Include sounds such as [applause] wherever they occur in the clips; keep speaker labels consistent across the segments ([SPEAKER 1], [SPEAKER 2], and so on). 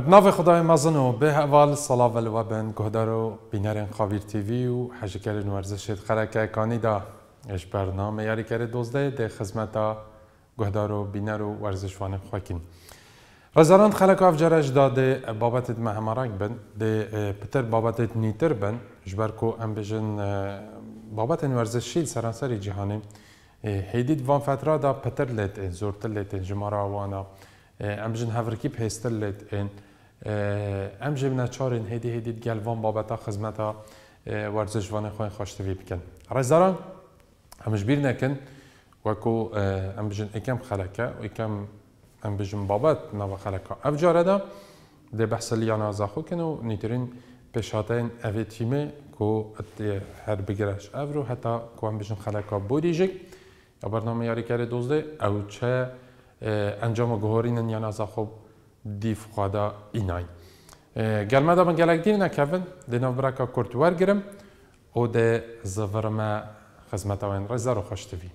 [SPEAKER 1] بناوی خدای مزنو به اول سلاو الوبن گهدارو بینرین خاویر تیوی و حجکرین ورزشید خرکه کانی دا اش برنامه یاری کرد دوزده ده خزمتا گهدارو بینرو ورزشوان خواکین رزاران خلک آف جرش داده بابت مهمارک بن ده پتر بابت نیتر بن جبر کو ام بجن بابت ورزشید سرانسری جهانی هیدید وان فتره دا پتر لیتن زورتر لیتن جمارا وانا امجن هفرکی پیستر لید این امجن نچارین هیدی هیدید گلوان بابتا خزمتا ورزشوان خوین خوشتوی بکن رزارا همش بیر نکن وكو ام بجن اكم خلكا واكم ام بجن بابات نوا خلكا افجار دا دي بحث اللي انا زاخو كانوا نيترين بشاتين افي تيمي كو ات هر بگرش افرو حتى كو ام بجن خلكا بوديجك برنامه ياري كاري دوزده او چه انجام gohorînin yan aza xwe dîv xwada înayî. Gelme de min gelek dîr nekevin di navbiraka Kurd wergirim û dê zivir me xizmeta wên rezer û xweş divî.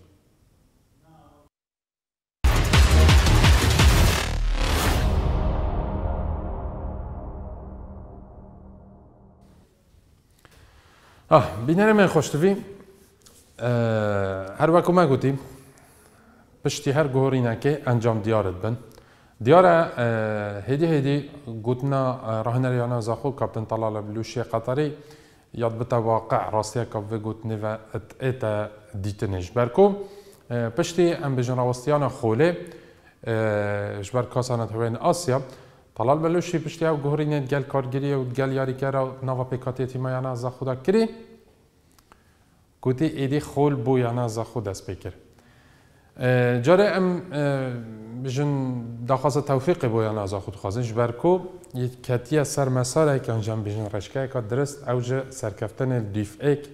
[SPEAKER 1] Ah, Bînerê me xweş divî her wek ku me gotî پشتی هەر گۆڕینەکەی ئەنجام دیارت بن دیارە هێدی هێدی گوتنا ڕهنەریانە زاخۆ کاپتن تەلا لە بلوشیە قەتەری یاد بتەواقع ڕاستیەکە بگوتنیوە ئێتە دیتنش بەرکۆ پشتی ئەم بژنڕاوەستیانە خۆلێ ژبەر کاسانەت هوێن ئاسیا تەلال بەلوشی پشتیا و گۆڕینێت گەل کارگیریە و گەل یاریکەرە و ناوە پێکاتێتی مایانە زەخدا کردی گوتی ئیدی خۆل بۆ یانە زەخۆ دەست پێ کرد جاره ام بجن دخواست توفیق بایان از خود خوازن جبر کو یک کتیه سر مساله که انجام بجن رشکه که درست اوج سرکفتن دیف ایک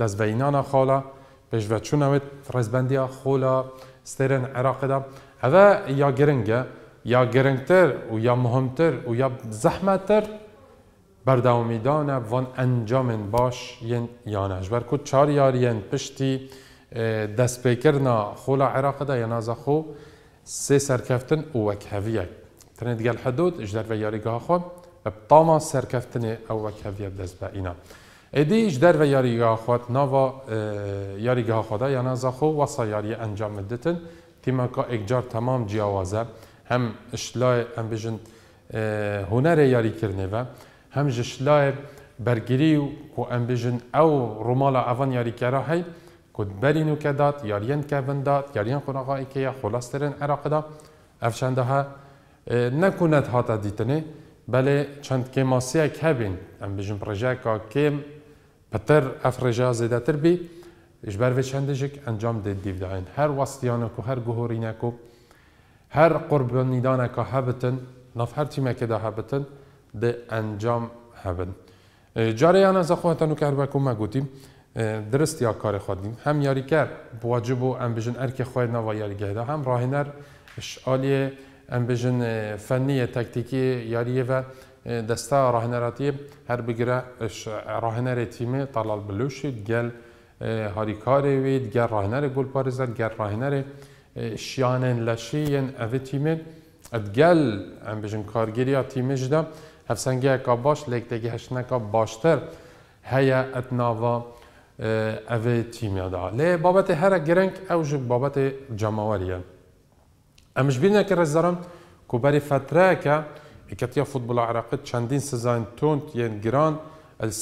[SPEAKER 1] دست وینان خالا پیش و چون اوید رزبندی خولا سترن عراق دا هوا یا گرنگه یا گرنگتر و یا مهمتر و یا زحمتتر بردوامیدانه وان انجامن باش ین یانش برکو چار یارین پشتی دەستپێکردنا خۆلا عێراقدا یەنازەخۆ سێ سەرکەفتن û وەک هەویەک ترێن دیگەل حدود ji derve yarîgaxwe bi tama serkeftinê ew wek heviye dest beîna. Êdî ji derve yarîgaxwat nava yarîgaxwada yanazaxo wasa yariye encam ditin tîmeka ekcar temam ciwaze hem işlayê em bijin hunerê yarîkirinê ve hem ji şilayê bergirî ku em bijin ew Romala evan yarîkera hey, کد بری نوکه داد یاریان کون داد یاریان قراغایی که یا خلاصترین عراق دا افشانده ها اه، نکوند هاتا دیتنه بله چند کماسی اک هبین ام بجم رجا که کم پتر اف رجا زیده تر بی جبر و چندجک انجام دید دیو داین هر وستیانه کو هر گهورینه کو هر قربانیدانه که هبتن نف هر تیمه که دا هبتن ده انجام هبن اه، جاری انا زخوه تنو که هر بکو ما گوتیم درستیا کار خودیم هم یاریکر بواجب و ام بجن ارک خوید نوا یاریگه ده هم راهنر اشعالی ام بجن فنی تکتیکی یاریه و دستا راهنراتی هر بگیره راهنر تیمه طلال بلوشید گل هاریکاری وید گل راهنر گل پارزد گل راهنر شیانن لشیین او تیمه ادگل ام بجن کارگیری تیمه جدا هفسنگه اکا باش لیکتگی هشنکا باشتر هیا اتناوا ئەێ تیمیادا لێ بابەتی هەرە گرنگ ئەو ژ بابەتی جەماوەریە. ئەمش بینێکی ڕێزەرم کوبەری فترەیەکە ئیکەتیە فوتبڵە عراقت چەندین سزان تۆند یەن گران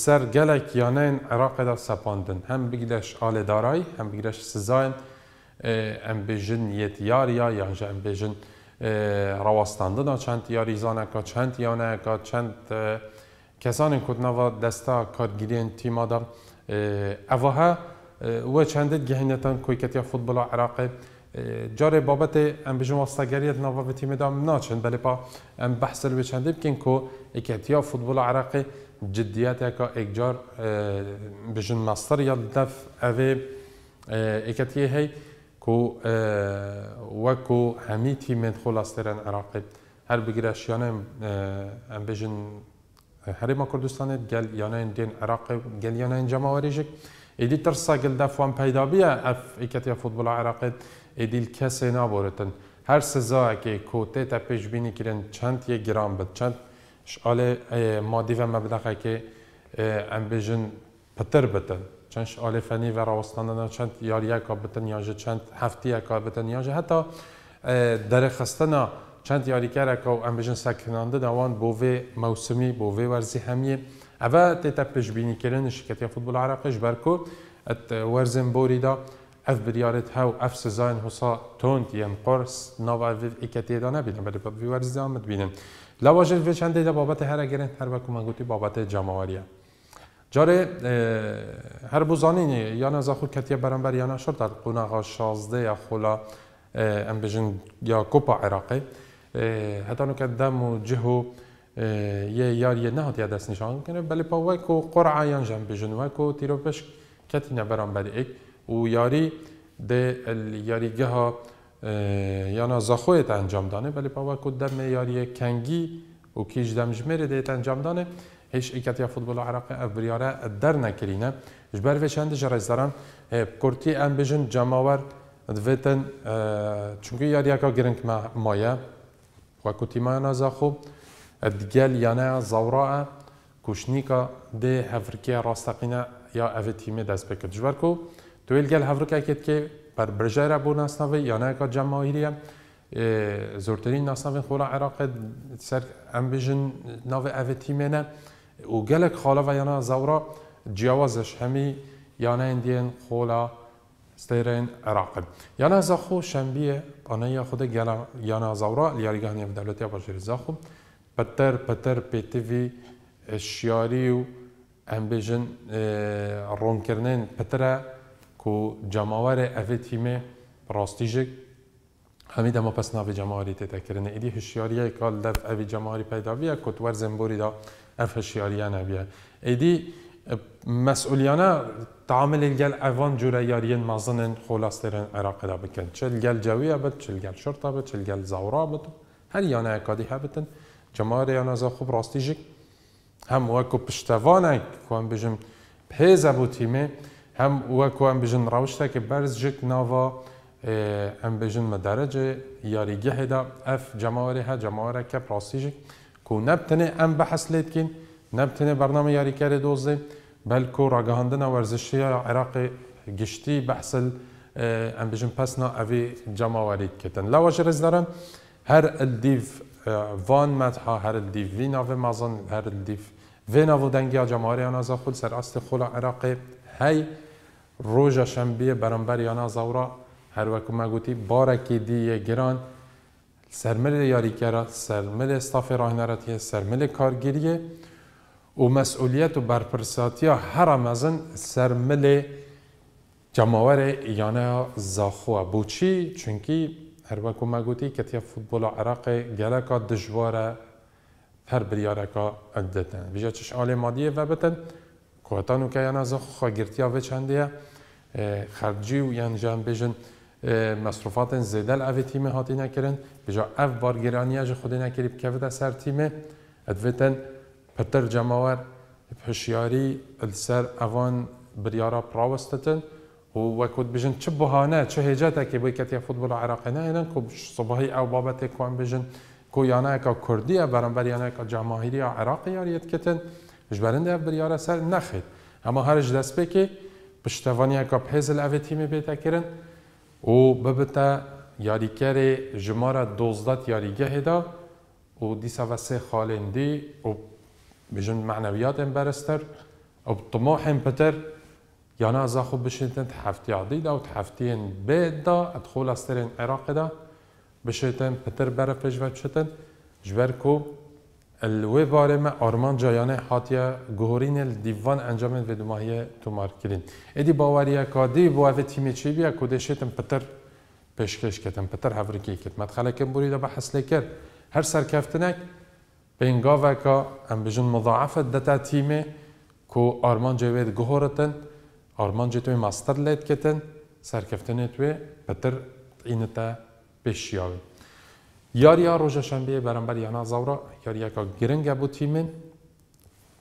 [SPEAKER 1] سەر gelek yanên Iraqda sepandin hem bigileş alêdaray hem bigileş sizayên em bêjin yetiyariya yan ji em bêjin rawastandina çend yarîzaneka çend yaneka çend kesanên ku nava desta kadgiriyên tîmada اوها آه، آه، و چند گهینتان کویکتیا فوتبال عراق آه، جار بابت ام بجو واستگریت نو و تیم دام ناچن بلی با ام بحث و چند بکن کو اکتیا فوتبال عراق جدیت یک اکجار بجن مصدر یا دف اوه اکتیه هی کو و کو همی تیم خلاص ترن عراقی هر بگیرشیانه ام بجن هەرێمە کوردستانێت گەلیانەن دێن عراق گەلیانەن جەماوەێژێک ئیدی ترسا گلدەفوان پیدابیە ئەف ئیکەتە فوتبال عراقێت ئیدیل کەسێ نابورتن هەر سزایەکێ کۆتێتە پێشببینی کرن چەند یە گران بێت چەند شعالێ مادیڤە مەبلەقەکێ ئەم بێژن پتر بتن چەند شعالێ فەنی و ڕاوستانەنە چەند یاریەکە بتن یاژە چەند هەفتیەکە بتن یاژە هەتا دەرەخستنە چەند یاریکارەکە و ئەمبژن ساکننده داوان بۆ وێ مەوسمی بۆ وێ وەرزی هەمیە ئەە تێتە پشببینیکردن شکەتی فوتبال عراقش بەرکۆ وەرزم بۆریدا ئەف بریارت هەو ئەف سزان حسا تۆند یەن قرس ناواێ ئیکەتێدا نبینن بە بەوی وەرزیامت بینن لاواژر وێ چندێدا بابەتە هەرەگەرن هەروە کومەگوتی بابەتە جاماواریە. جارێ هەر بزانینی یانە زاخ کەتیە بەرەمبەر یانە شرتات قوناغا شازدە یا خۆلا ئەم بژن یا کۆپا عێراقی هتانو قدام وجهه يا يار يا نهت يا دست نشان کنه بلی پاوکو قرعه یان جنب جنوکو تیرو پشک کتی نبران بری ایک و یاری ده یاریگه ها یانا زخویت انجام دانه بلی پاوکو دم یاری کنگی و کیج دمجمره دیت انجام دانه هش ایکتیا فوتبال عراقی ابریاره در نکرینه جبر و چند جرزداران کرتی ام بجن جماور دویتن چونکه یاریکا گرنگ مایه وكوتيمانا زاخو الدجال يانا زوراء كوشنيكا دي هفركيا راستقينا يا افتيمي دسبك جبركو تويل جال هفركا كتكي بر برجارة بو ناسنافي يانا كا جماهيرية زورترین ناسنافین خورا عراق سر امبیژن ناو اوه تیمینه و گلک خاله و یانا زورا جیاوازش همی یانا اندین خولا ستيرين عراق يانا زخو شنبيه بانيا خود يانا زورا لياريغان يف دولتي باشير زخو بتر بتر بي تي في الشياريو ام بيجن رون كرنين بترا كو جماوار افي تيمي راستيجيك همید اما پس ناوی جماعی تیتا کرنه ایدی هشیاریه کال دف اوی جماعی پیدا بیه کتور زنبوری دا اف هشیاریه نبیه ایدی مسئولیانه تعامل الجل اوان جوره یاریین مازنن خلاصترین عراق دا بکن چل گل جویه بد چل گل شرطه بد چل گل زورا بد هر یانه اکادی هبتن جماره یانه زا خوب راستی جک هم وکو پشتوانه کن بجم پیزه بو تیمه هم وکو هم بجن روشته که برز جک ناوا ام اه، بجن مدرجه یاریگه دا اف جماره ها جماره که راستی جک کو نبتنه ام بحث لیدکین نبتنه برنامه یاریکر دوزه بلکو راجعندن ورزشی عراقی گشتی بحصل ام اه، بیم پس نه این جمع وارد کتن لواج رز دارم هر الدیف اه، وان متها هر الدیف وین اوه مازن هر الدیف وین اوه دنگی جمع آریان از خود سر است خلا عراقی هی روز شنبه برانبر یانا زورا هر وقت ما گویی بارکی دیه گران سرمل یاری کرد سرمل استاف راهنرتی سرمل کارگیریه و مسئولیت و برپرساتی هر مزن سر مل جماور یعنی زاخوه بوچی چونکی هر وکو ما گوتی کتیا فوتبال عراق گلکا دجواره پر بریارکا عدتن بیجا چش آل مادیه و بتن کوهتانو که یعنی زاخو خواه گرتیا و چندیه خرجی و یعنی جان بیجن مصروفات زیده الاوی تیم هاتی نکرن بجا اف بارگرانی اج خودی نکریب که سر تیمه ادویتن پتر جماور هشیاری السر ئەوان بریاە پراوەستتن و وەکوت بژن چه بهانه چه هێجاتێکی بۆی کەتی فوتبال عراقینەێنن و سبهی ئەو بابەتێک کوان بژن کۆیانەکە کوردیە بەرەمبەریانەکە جاماهیری عراقی یاریەتکردن ژبەرندە بریاە سەر نەخێت ئەمە هەرش دەستپێکی پشتەوانیەکە پێزل ئەێ تیمی بێتەکردن و ببتە یاریکەری ژمارە دۆزدات یاریگەهێدا و وسه خاڵێندی و بجن معنويات امبرستر او طموح امبتر يعني از خو بشتن تحفتي عديدة او تحفتين بيدا ادخول استرين عراق دا بشتن بتر برفج و بشتن جبركو الوي بارما آرمان جايانه حاتیه غورين الدیوان انجام في دماهی تو ماركلين ادي باوريا كادي بو اف تیمی چی بیا کده شیتم پتر پیشکش کتم پتر هفرکی کت مدخله کم بوریده بحث لكر هر سرکفتنک Pejngave ka ambizhon mudhaafet dhe ta time, ku arman gjëve të gohërëtën, arman gjëve të mas tërë lejtë këtën, sër këftën e të pëtër i në të peshjavit. Yarıya roja şembiye beraber yana zavra yarıya ka girenge bu timin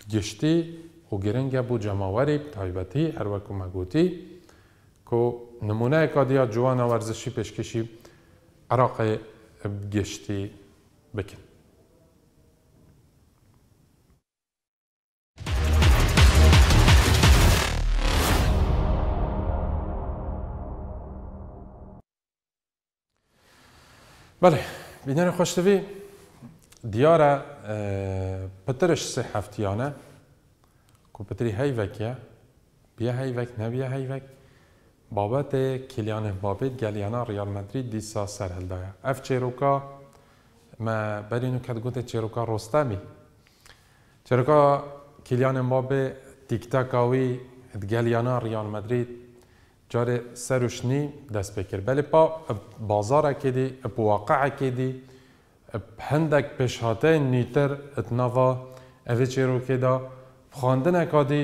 [SPEAKER 1] gişti o girenge bu cemavari taybeti her vakı maguti ko numune ka diya cuvana verzişi peşkeşi Irak'ı e gişti bekin. بله بینان خوشتوی دیارە پترش سێ هەفتیانە کوپتری هەیڤکە بیا هەیڤک نەبیە هەیڤک بابەتێ کلیانە بابێت گەلیانە ڕیالمەدرری دیسا سەر هەلدایە ئەف چێروکا مە بەرین و کەتگوتە چێروکا ڕۆستەمی چێروکا کلیانە بابێ دیکتەکاوی گەلیانە ڕیالمەدرید جاري سروشني دست بكر بل با بازار كدي بواقع كدي بهندك بشهاته نيتر اتنافا اوه چيرو كدا بخاندن اكادي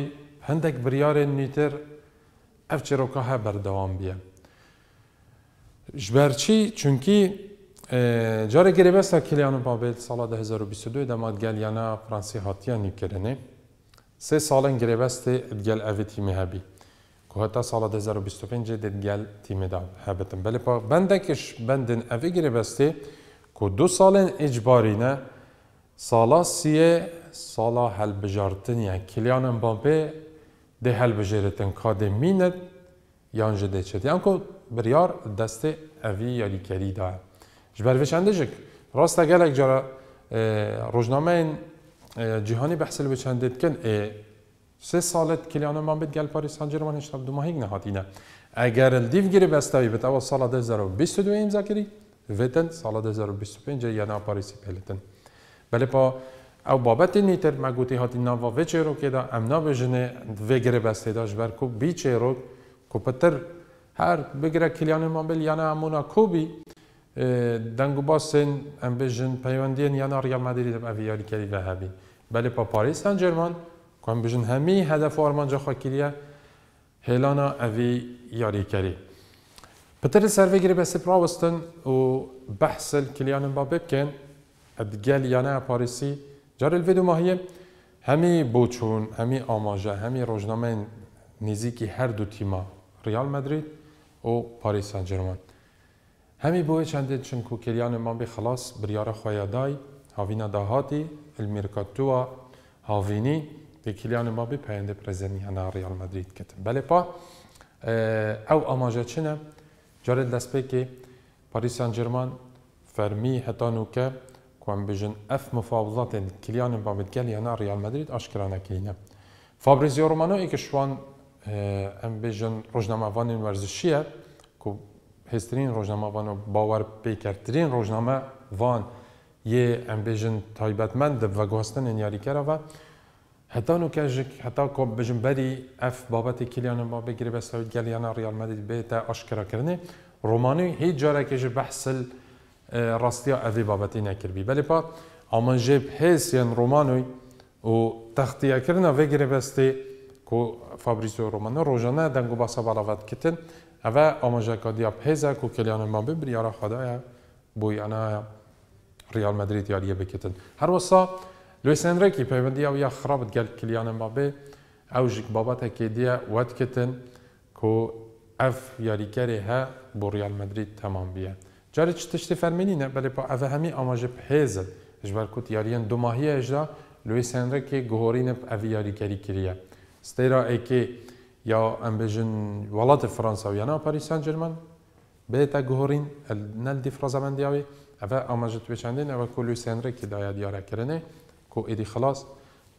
[SPEAKER 1] هندك بريار نيتر اف چيرو كها بردوام بيه جبرچی چونکی جاره گریبه سا کلیانو بابل سال 2022 دماد گل یانا فرانسی هاتیانی کرنه سه سالن گریبه است گل اوی تیمه هبی که حتی سال 2025 گل تیم داد بله بلی پا بندکش بندن افیگری بسته که دو سال اجباری نه سالا سیه سالا هل بجارتن یا کلیان امبابه ده هل بجارتن که ده میند یا ده بریار دسته اوی یا کری ده هست. جبر بشنده جک. راست اگل اگر جرا این جیهانی بحثل سه سالت کلیانو من بید گل پاریس سان ژرمن هشتاب دو ماهیگ نهاتینه اگر دیو گیری بستوی بیت اول سال 2022 امضا کری ویتن سال 2025 یانا پاریسی پیلتن بله پا او بابت نیتر مگوتی هاتی نوا و چیرو که دا امنا بجنه و گره بسته داشت بر کو بی چیرو کو پتر هر بگره کلیان مامبل یانا امونا کو بی دنگو باسن ام بجن پیوندین یانا ریال مدرید اویالی کلی وهبی بله پا پاریس سن جرمان كان بجن همي هذا فورمان جو خاكيريا هيلانا أفي ياري كاري بتر سيرفي غير بس براوستن بحث الكليان مبابي كان أدقال يانا باريسي جار الفيديو ما هي همي بوتشون همي آماجا همي روجنامين نيزيكي هر دو تيما ريال مدريد و باريس سان جيرمان همي بوي چندين چنكو كليان مبابي خلاص بريار خويا داي هافينا داهاتي الميركاتوا هافيني دی کلیان مابی پیند پرزنی هنا ریال مدرید کتن بله پا او اماجه چنه جارد دست پی که پاریس سان جرمان فرمی حتی نوکه کوم بجن اف مفاوضات کلیان مبابی کل هنا ریال مدرید اشکرانه کلینه فابریزیو رومانو ای که شوان ام بجن رجنامه وانین ورزشیه که هسترین رجنامه وانو باور پیکرترین رجنامه وان یه ام بجن تایبتمند و گوستن یاری کرده و حتى نو كاجك حتى كو بجنبري اف باباتي كيليان امبابي قريبه سعود قال يانا ريال مدريد بيتا اشكرا كرني روماني هي جارا كاجي بحسل اه، راستيا افي بابتي نكربي بالي با اما جيب هيسيان روماني و تختيا كرنا في تي كو فابريزو روماني روجانا دنگو باسا بالافات كتن اوا اما جاكا دياب هيزا كو كيليان امبابي بريارا خدايا بو انا ريال مدريد ياليه بكتن هر وصا لويس انريكي پەیوەندی ئەو یا خراپت گەل کلیانە بابێ ئەو ژک بابەتێکی دیە وەتکتن کۆ ئەف یاریکەری هە بۆ ڕیال مدرید تەمان بیە جارێک تشتی فەرمینینە بەێ پا ئەە هەمی ئاماژە پێزن ژبەر کووت یاریان دوماهیەژدا لویس هەنرەکێ گۆهۆرینە ئەڤ یاریکەری کریە ستێرا ئەیکێ یا ئەمبژن وڵاتی فرەنساویانە پاریسان جرمن بێتە گۆهۆرین نەلدی فرازەمەندیاوی ئەە ئاماژە توێچندین ئەوە کۆ لویس هەنرەکی دایا دیارەکردێ کو ایدی خلاص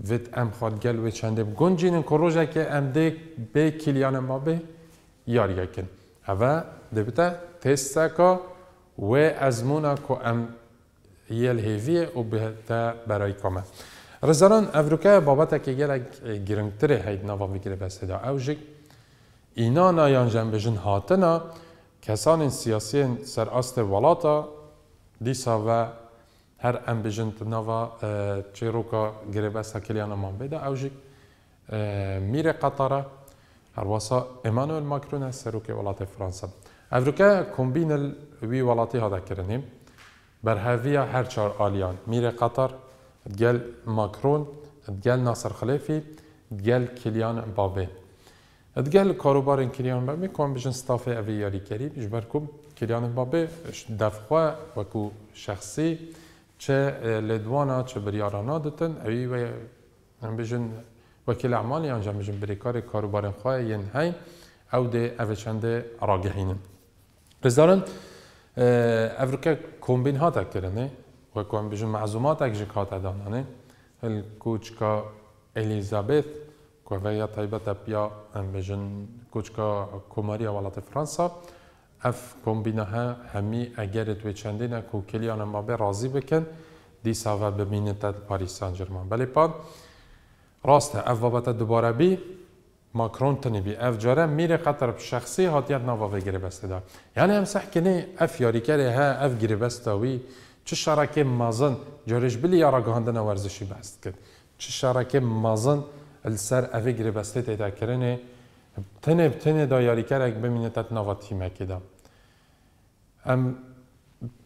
[SPEAKER 1] وید ام خواد گل و چنده گنجینن که روژه که ام دی بی کلیان ما بی یار یکن اوه دبتا تستا که و ازمونه که ام یل هیویه و به برای کامه رزاران افروکه بابت که گلک گرنگتره هید نوا بگیره بسته دا اوجک اینا نایان جنبجن هاتنا کسان سیاسی سر آست ولاتا دیسا و هەر ئەم بژنت نەوە اه، چێڕووکە گرێبەس هەکلیانە man بێدا ئەوژێک اه، میرە قەتەرە هەروەسا ئەمانۆل ماکرونە سەرۆکی وڵاتی فرانسا. ئەفریکە کۆمبینە وی وڵاتی هەداکردنیم بەرهەویە هەر چار ئالیان میرە قەتەر گەل ماکرۆن گەل ناسەرخلێفی گەل کلیان بابێ. دگەل کاروبارên kiriyan bermê kom bijin stafê evê yarîkerî ji ber جبركم كيليان babê devxwe وكو شخصي që ledwana që bërjarana dëtën, e ive në bëgjën vëkil amali, janë gjëmë bëgjën bërikari, karu barën khuaj, jenë haj, au dhe eveçende ragihinën. Rëzdarën, evrëke kombin hata kërëni, vë kohën bëgjën mazumat e këgjik hata danani, hëllë kuqka Elizabeth, kohëve ja tajbet e pja, në bëgjën kuqka Komaria valat e Fransa, اف کمبینه ها همی اگرت و چندین کو کلیان ما به راضی بکن دیسا و ببینید تا پاریس سان جرمان بله پاد راسته اف بابت دوباره بی ماکرون تنبی اف جاره میره قطر شخصی هاتیت نوا و گری بسته دا یعنی هم صح کنه اف یاری کره ها اف گری بستاوی چه شرکه مازن جارش بلی یارا گهاندن ورزشی بست کرد چه شرکه مازن السر اف گری بسته تیتا کرنه تنه بتنه دا یاری کرک بمینه تت نوا تیمه کدام ام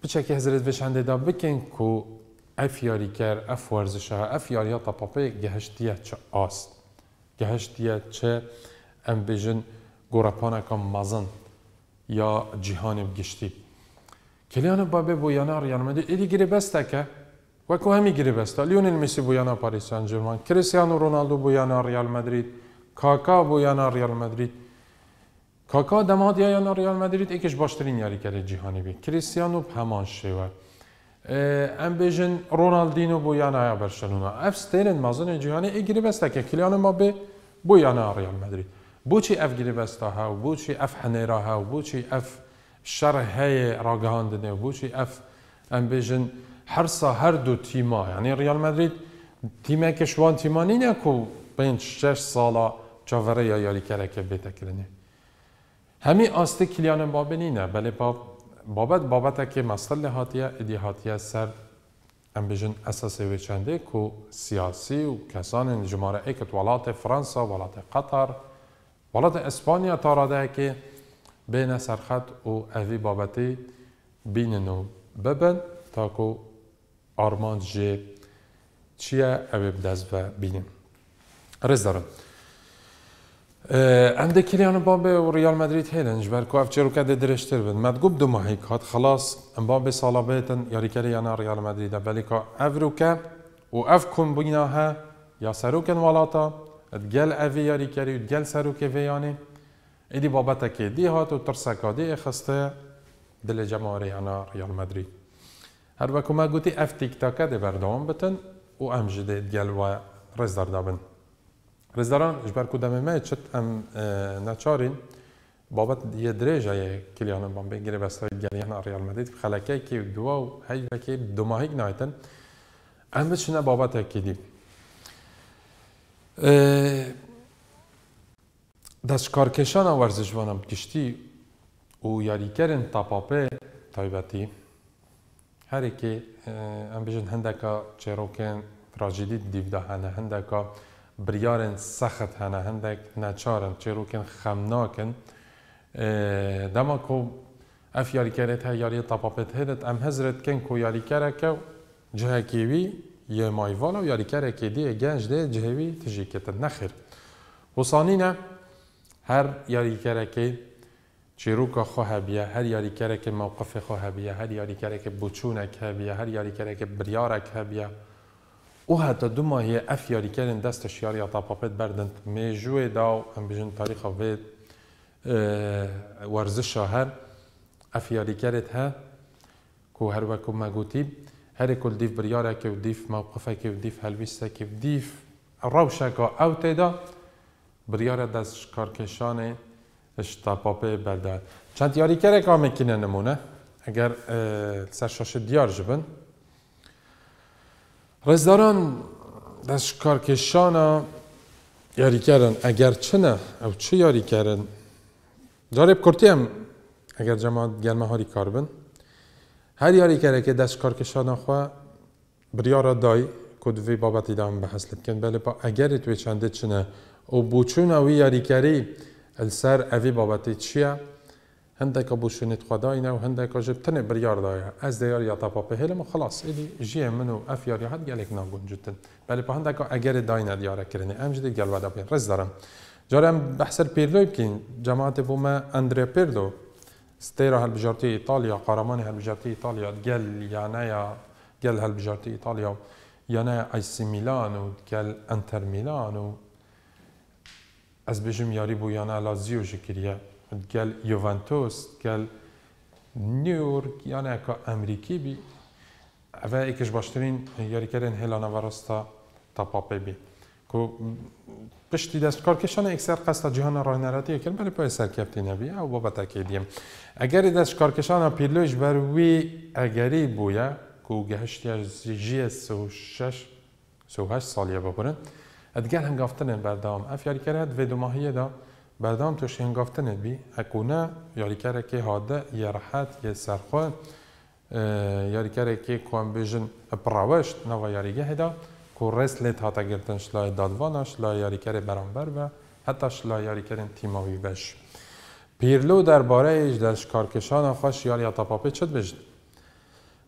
[SPEAKER 1] بچکی هزارت وشنده دا بکن کو اف یاری کر اف ورزشه اف یاری تا پاپی گهشتیه چه آست گهشتیه چه ام بجن گورپانه کم مزن یا جهان بگشتی کلیان بابه بو یانار یانمده ایلی گیری بسته که وکو همی گیری بسته لیونل مسی بو یانا پاریس سن ژرمن کریستیانو رونالدو بو یانا ریال مادرید کاکا بو یانا ریال مادرید کاکا دماد یا یانا ریال مدرید ایکش باشترین یاری کرده جیهانی بی کریسیانو پمان شیوه ام بیشن رونالدینو بو یانا یا برشلونا اف ستیرن مازن جیهانی ای گری بسته که کلیانو ما بی بو یانا ریال مدرید بو چی اف گری بسته ها و بو چی اف حنی را ها و بو چی اف شرح های را و بو چی اف ام حرسا هر دو تیما یعنی ریال مدرید تیما کشوان تیما نینه که بین شش سالا چاوره یا یالی کرده که بیتکرنه همی آسته کلیان باب نینه بله بابت بابت که مسئله لحاتیه ادی هاتیه سر ام بجن اساس و چنده کو سیاسی و کسان جماره ای که ولات فرانسا ولات قطر ولات اسپانیا تاراده که بین سرخط و اوی بابتی بینن و ببن تا که آرمان جی چیه اوی بدز و بینیم رز دارم عندك كيليان امبابي وريال مدريد هيدا جبر كواف تشيرو كاد درش بن ما تقوب دو مهيك هات خلاص امبابي صلابات يا ريكالي انا ريال مدريد بالك افروكا وافكم بيناها يا ساروكن ولاتا تقال افي يا ريكالي وتقال ساروكي فياني ايدي باباتا كي دي هات وترسكا دي اخستا دل جماري انا ريال مدريد هر ما قلتي اف تيك تاك دي بردون بتن وامجد و ورزدر دابن Rizdaran ji ber ku demê me çit em e, neçarîn babet yê dirêjayê e Kilian e Mbappé girê vesteyê geriyana Real Madrid xelekekî duwa û heyvekê domahîk naytin em biçine babetekî dî. Destkarkeşana werzijvanan giştî û yarîkerên tapapê taybetî herêkê em bêjin hindeka çêrokên trajîdî dîvda hene hindeka بریارن سخت هنه هندک نچارن چروکن خمناکن دما کو اف یاری کرد ها یاری تاپاپت هدت ام هزرت کن کو یاری کرد که جه کیوی یه مایوان و یاری کرد که دی گنج ده جهوی تجی کتن نخیر و سانینه هر یاری کرد که چیروکا خو هبیه هر یاری کرد که موقف خو هبیه هر یاری کرد که بچونک بیه هر یاری کرد که بریارک بیه وهاتا دوما هي افيا اللي كان داست الشيار يا طابابيت بردنت مي جوي داو ام بجن طريقه في أه ورزشها هر افيا ها كو هر وكو ما قوتي هر كل ديف بريارك وديف موقفك وديف هلويستك وديف روشك او تيدا بريارة دست اشتا اشتاپاپه بردن چند یاری کرده که نمونه اگر اه، سر شاش دیار جبن رزداران ڕێزداران دەشکارکێشانە یاریکارن یاری کردن کردن؟ چه یاریکارن اگر جماعت جماعت گرمه هر کار بن هەر یاریکارێکی بریا را دای کدوی بابتی دام بله پا اگر توی چنه او چنە اوی یاری کری ال سر اوی بابەتی چیه؟ هندك ابو شنت خداينا وهندك جب تنه بريار دايا از ديار يا طابا بهلم خلاص الي جي منو افيار يا حد قالك ناغون جدا بل به هندك اگر داينا ديار كرني ام جديد قال ودا بين رز دارم جارم بحسر بيرلو يمكن جماعه ما اندري بيرلو ستيرا هالبجارتي ايطاليا قهرمان هالبجارتي ايطاليا قال يانا يا قال هالبجارتي ايطاليا يانا اي سي ميلانو وقال انتر ميلانو از بجم ياري بو يانا لازيو جكريه گل یوونتوس گل نیویورک یا یعنی امریکی بی و ایکش باشترین یاری کردن هلانا تا پاپه بی که پشتی دست کار اکثر قصد جهان راه نراتی کردن برای پای سرکپتی نبی او بابا دیم اگر دست کار کشان پیلوش بر وی اگری بویا که گهشتی از جی سو شش سو هشت سالیه ادگر هم گفتنن بردام اف یاری کرد و دو ماهیه دا بەردام گفته گفتنێ بی ئەکوونە یاریکارێکی یه یاڕحەت یە سەرخۆ یاریکارێکی کوانبێژن پراوەشت نەوە یاریگە که کو لیت هاتا گرتن شلای یاری لای برانبر و و شلای یاری یاریکردن تیماوی بشه. پیرلو شکارکشان ها خەش یاری تاپاپی چد بش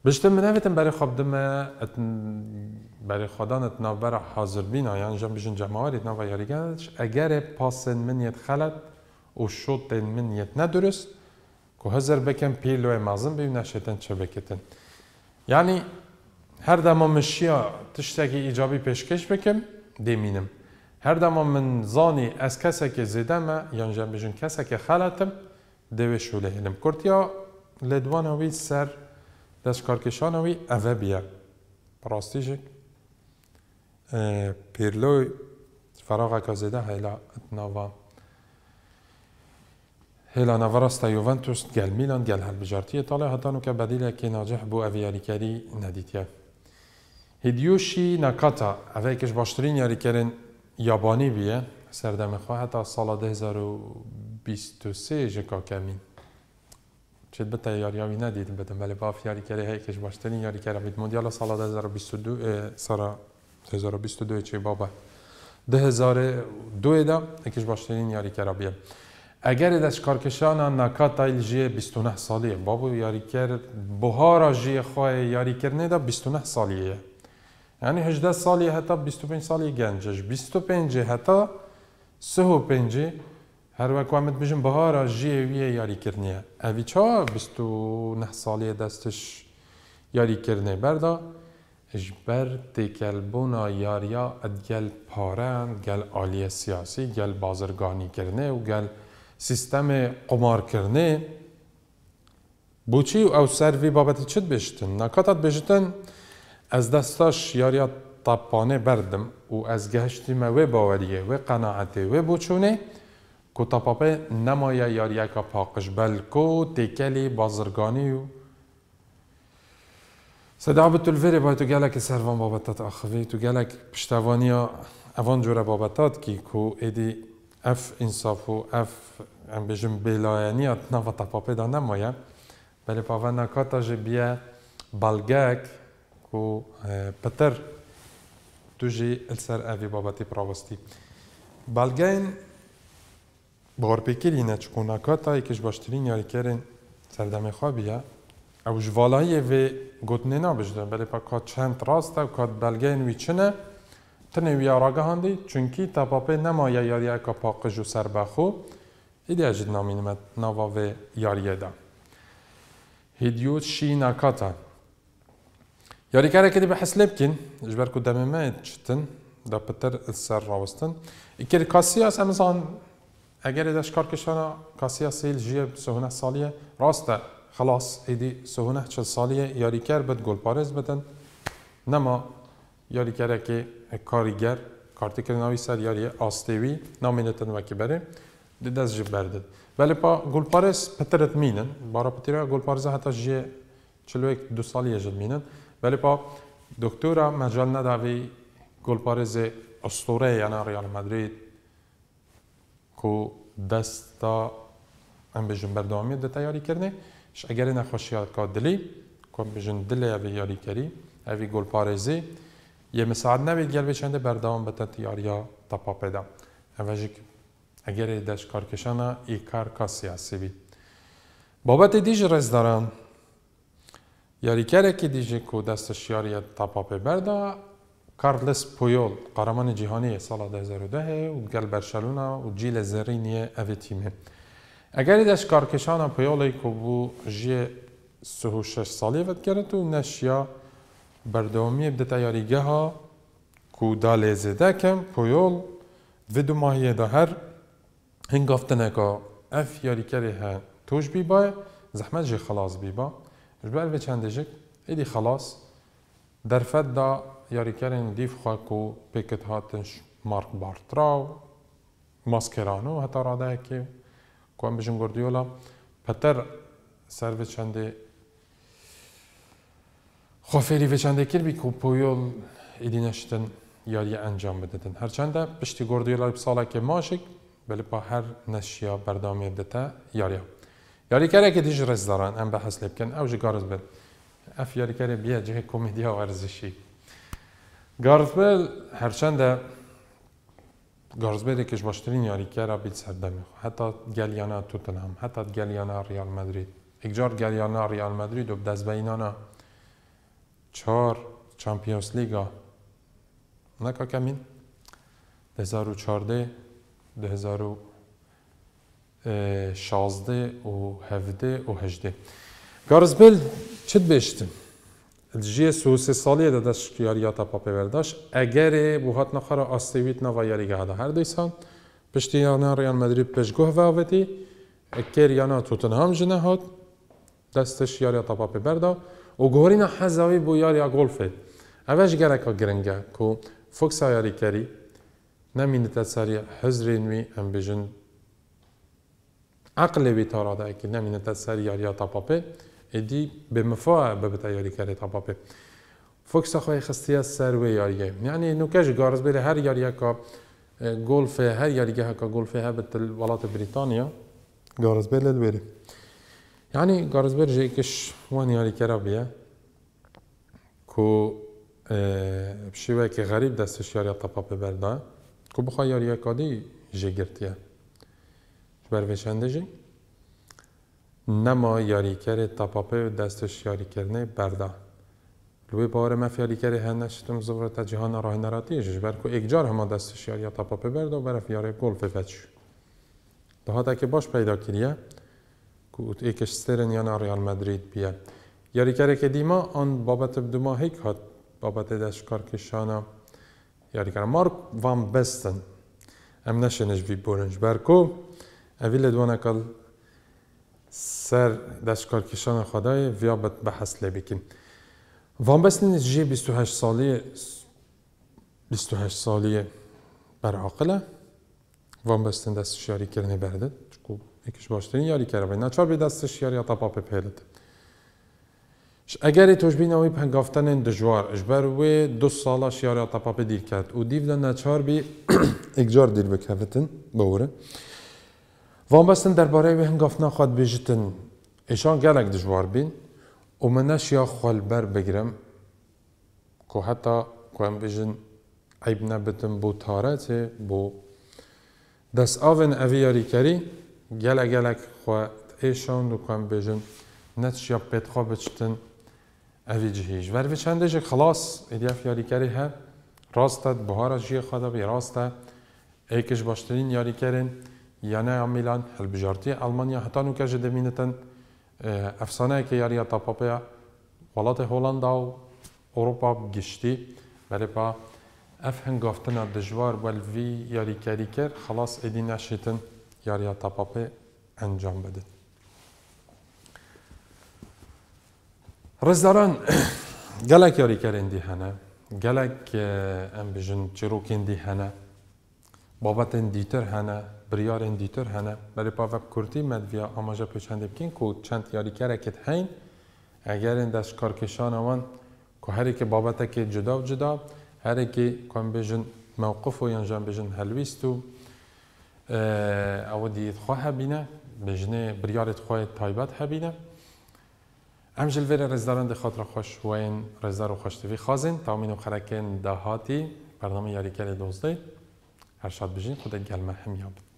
[SPEAKER 1] بشتم من نویتم برای خواب دم برای خودان اتناور حاضر بین آیا انجا بشن جمعاری اتناور یاریگانش اگر پاس من یت خلط و شد من یت ندرست که هزر بکن پیلو مازن بیم نشتن چه بکتن یعنی هر دما مشیا تشتکی ایجابی پیشکش بکم دیمینم هر دما من زانی از کسی که زیدم یا بجون کسی که خلطم دوی شوله هلم کرد یا لدوان هاوی سر لشکارکشانەوەی ئەڤە بیە ڕاستیژێک پیرلۆی فراغ اکازیده هیلا اتناوا هیلا نوارستا یوونتوس گل میلان گل گەل هەلبژارتیە تاڵێ هەتان که بدیل اکی ناجح بو بۆ یاریکری ندیتیه هیدیوشی نکاتا اوه اکش باشترین یاریکرین یابانی بیه بیە سەردەمەخوا هەتا ساڵە 2023 کمین چێت بەتە یاریاوی نادیتم بەدەم بەلێ باف یاریکاری هەیەکەش باشترین یاریکارە بیت مدیال لە ساڵا 2022 چێ بابە دههزار دوێدا ئەکیش باشترین یاریکارە بە. ئەگەر دەستکارکەشانە ناکاتایل ژێ 29 ساڵیە بابوو یاریکرد بهارا ژێ خۆی یاریکردێدا 29 ساڵیەیە. ینی هدا ساڵی هەتا 25 ساڵی گەنجش 25 هەتا سه و 5 هەر وەک من بژم بەهارە ژێویە یاریکردنیە ئەوی چا 29 ساڵیە دەستش یاریکردێ بەردا ji ber têkelbûna yariya ed gel paran gel aliye siyasî gel bazirganîkirinê û gel sîstemê qumarkirinê بچî ew ser vî babetî çi bêjtin nekatat bêjtin ez destaş yariya tapanê berdim û ez gehiştî me wê baweriye wê qenaetê wê bûçûnê کۆتا پاپێ نەمایە یاریەکە پاقش بەلکۆ تێکەلی بازرگانی و سەدا بتولڤێ باید تو گەلێکی سەروان بابتات ئاخوێ تو گەلێک پشتوانیا ئەوان جۆرە بابەتات کی کۆ ئێدی ئەف ئینساف و ئەف ئەم بێژم تا ناوەتە دا نەمایە بەێ پاوە ناکاتە ژێ بیە بەڵگەک و پتر توژی ئەسەر ئەوی بابەتی پراوەستی باورپێکری نەچکۆناکاتە یکیش باشترین یاریکەرێن سەردەمی خوابیە ئەو ژڤالایە وێ گوتنێ نابژدە بەێ پکە چەند ڕاستە و کات بەلگەین وی چنە تنێ وی ڕاگەهاندی چونکی تاپاپێ نەمایە یاریەکە پاقژ و سربەخۆ ئیدیاژت نامینمەت ناواێ یاریەدا. هیدیوت شی ناکاتە. یاریکارێکی بە حەسلێ بکەین ژبەر و دەمێمە چتن دەپتر سەر ڕاوستن. ئیکر کاسیاس ئەمزان ئەگەر ێدە کارکشانە کاسییا سیل ژە سهونه سالیه ڕاستە خلاص ئیدی سەونە چ ساڵە یاریکار بێت گۆلپارێز بدەن نەما یاریکارێکی کاریگەر وکی بره دی دست جیب وەکی ولی پا گل پارز پترت مینن بارا پتیرا گل پارز pitîra جیه heta ایک دو سالیه جد مینن ولی پا دکتورا مجال mecel گل پارز Astoreyê یعنی ریال مدرید کو دست ام بجن بردوامی ده تیاری کرنه ش اگر نخوشی که دلی کم بجن دلی اوی یاری کری اوی گل پارزی یه مساعد نوی گل بچنده بردوام بتا تیاریا تپا پیدا اوجیک اگر دش کارکشانه ای کار کاسی هستی بی بابت دیج رزداران یاریکره که دیجه کو دستش یاری تپا برده كارلس بويول قرمان جهانی سال 2010 و گل برشلونا و جیل زرینی او تیمه اگر داشت کارکشان پیالی که بو جی سهو شش سالی ود کرد و نشیا بردومی بده تیاریگه ها که دا لیزده کم پیول و دو ماهیه دا هر هنگافتنه که اف یاری کری ها توش بی بای زحمت جی خلاص بی با جبال و چندجک ایدی خلاص درفت دا یاریکەرێن دیفخواک و پێکت هاتنش مارک بارترا و ماسکێرانە و هەتا ڕادایەکێ کوم بژم گردیۆلا پەتەر سەر چەندێ خۆفێری ڤچەندێکردبی و پۆیۆل ئیدینەشتن یاری ئەنجام بدەن هەرچەندە پشتی گردیۆلای ساڵێکی ماشک بەلپا هەر نەشیا بەردامێ بدەتە یاریا یاریکارێکی دیژ ڕێزداران ئەم بە حەسلێ بکەن ئەو ژگارز بن ئەف یاریکارێ بیە جێ کۆمیدیا و ئەرزشی گارزبل هرچند گارزبل یکیش باشترین را بیت سردمی حتی گلیانا هم، حتی گلیانا ریال مدرید جار گلیانا ریال مدرید و دست بینانا چهار چمپیونز لیگا نکا کمین 2014 2016 و 17 و 18 گارزبل چت بشتم دجیسو سه سالی دادش کیاریات پاپه داشت اگر بوهات نخر آستیویت نوا یاریگه هدا هر دیسان مدريد ریال مدرید پشگوه واوتی يانا توتنهام جنهات هات دستش یاریات پاپه بردا و گورین حزاوی بو یاریا غولفي اوش گرکا گرنگه که فوکس یاری کری نمینه ام بجن عقل وی تاراده نمين نمینه تسری یاریات پاپه ادی به مفا به بتا یاری کرد تا پاپه خواهی خوای از سر و یاریه یعنی نو کج گارز بره هر یاریه کا گولف هر یاریه کا گولف ها بت ولات بریتانیا گارز بله الوری يعني قارز برجي كش وان یاری ياري كرابية كو که غریب دستش ياري طبا ببردا كو بخوا ياري كادي جي جبر فيشنده جي نما یاریکر تا و دستش یاریکرنه بردا لوی بار ما هنه هنشتم زبر تا جهان راه نراتی برکو کو جار همه دستش یاری پاپه برده و برف یاری گل ففچ ها که باش پیدا کریه که اوت ایکش سترن یان آریال مدرید بیه یاریکره که دیما آن بابت دو ماهی هیک هات بابت دشکار یاری یاریکره مارک وام بستن ام نشنش بی برنج برکو اویل دوانه کل سر دەشکارکیشانە خدای ڤیابەت بە حەس لێ بکەین. وامبەستنی ژێ 28 سالی 28 سالی سالیە بەرعاقلە وامبەستن دەست شیاریکردنی بەردت یکیش باشترین یاریکەرەوەی ناچار بێ دەستش یاریا تاپا پێلت. ئەگەری تۆشببینەوەی این دژوار بر وی دو ساڵە شیاریا تاپاپی او و دیڤدا ناچار بی [clears throat] جور دیر بکەوتن باوره. در درباره این گفتن خوات بێژتن ایشان گلک دشوار بین و منش یا بر بگرم کو که هم بژن عیب نەبتم بو تارەتێ دست آوین ئاێن ئەوی گلک گلک گەلێک ایشان ئێشان که هم بێژن نتش یا پێتخوا بچتن ئەوی جهێژ چنده چندێژێک خلاص ئیدیاف هست هە ڕاستە بهارە ژیە خوادا بی راستت ئەیکش باشترین یانە میلان هەلبژارتی ئەلمانیا هەتان و کەژە افسانه ئەفسانەیەکە یاریە تاپاپەیە وڵاتی هۆڵندا و ئۆروپا گشتی بەرێپا ئەف هەنگافتنە دژوار وەلڤی یاریکاری کرد خلاص ئیدی نەشێتن یاریە تاپاپێ ئەنجام بدن. ڕزداران gelek yarikerendî e, e e hene, gelek ام bijin çîrokên dî hene, babetên dîtir hene, بریارین دیتر هنه برای پاوک کورتی مدویا آماجا پیچنده بکن که چند یاری کرکت هین اگر این دست کارکشان همان که هر که بابتا که جدا و جدا هر که کن بجن موقف و یانجان بجن هلویستو او دیت خواه هبینه بجن بریارت خواه تایبت هبینه امجل ویر رزداران خاطر خوش و این رزدار و خوشتوی خوازین تا امین و خرکن دهاتی برنامه یاری کل دوزده هر شاد بجین خودت گلمه